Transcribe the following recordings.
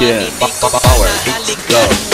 Yeah, power, go.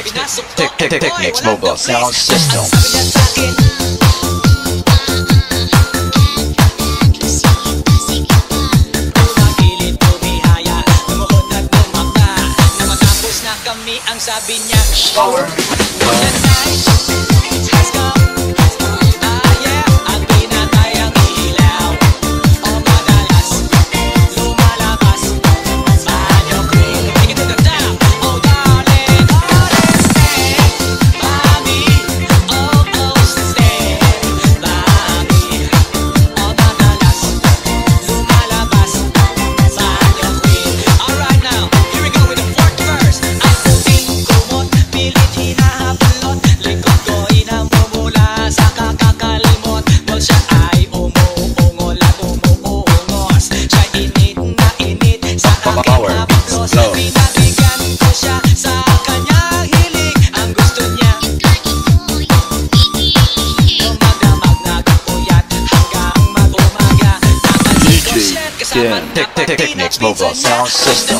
Technics, Mobile Sound System. sabi niya Technician, move Mobile Sound System.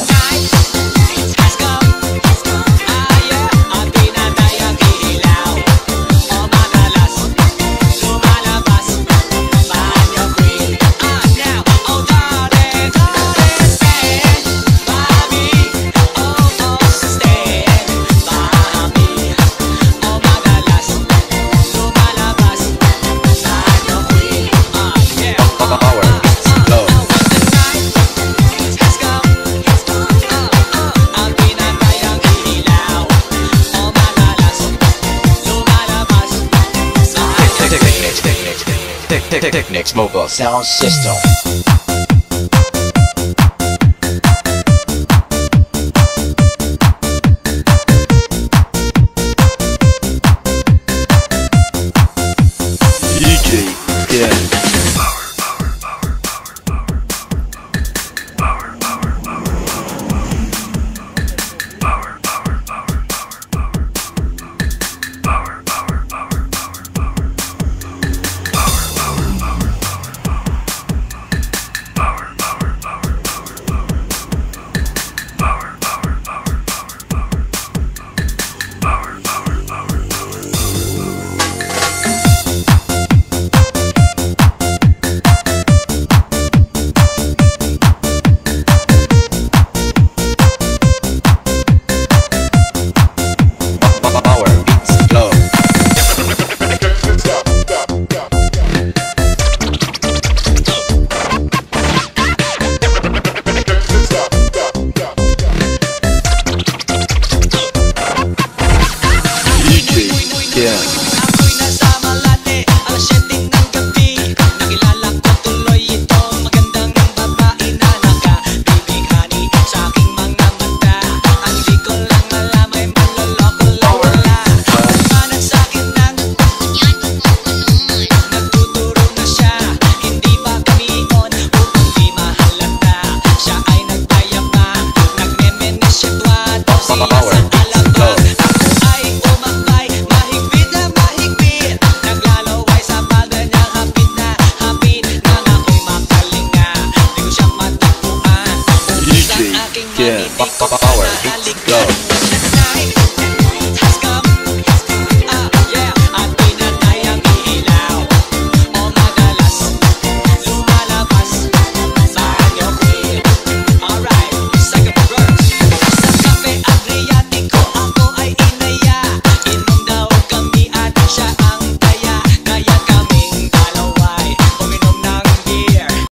Technics Mobile Sound System. Yeah. yeah, power, go.